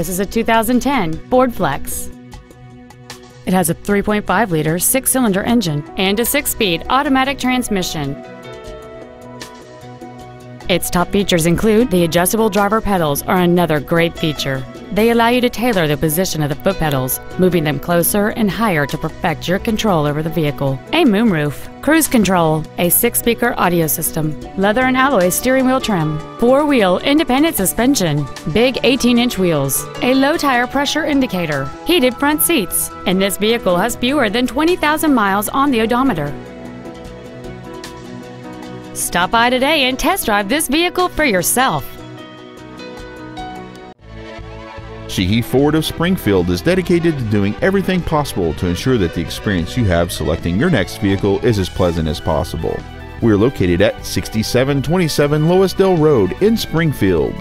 This is a 2010 Ford Flex. It has a 3.5 liter six cylinder engine and a six speed automatic transmission. Its top features include the adjustable driver pedals are another great feature. They allow you to tailor the position of the foot pedals, moving them closer and higher to perfect your control over the vehicle. A moonroof, cruise control, a six-speaker audio system, leather and alloy steering wheel trim, four-wheel independent suspension, big 18-inch wheels, a low tire pressure indicator, heated front seats, and this vehicle has fewer than 20,000 miles on the odometer. Stop by today and test drive this vehicle for yourself. Sheehy Ford of Springfield is dedicated to doing everything possible to ensure that the experience you have selecting your next vehicle is as pleasant as possible. We are located at 6727 Loisdale Road in Springfield.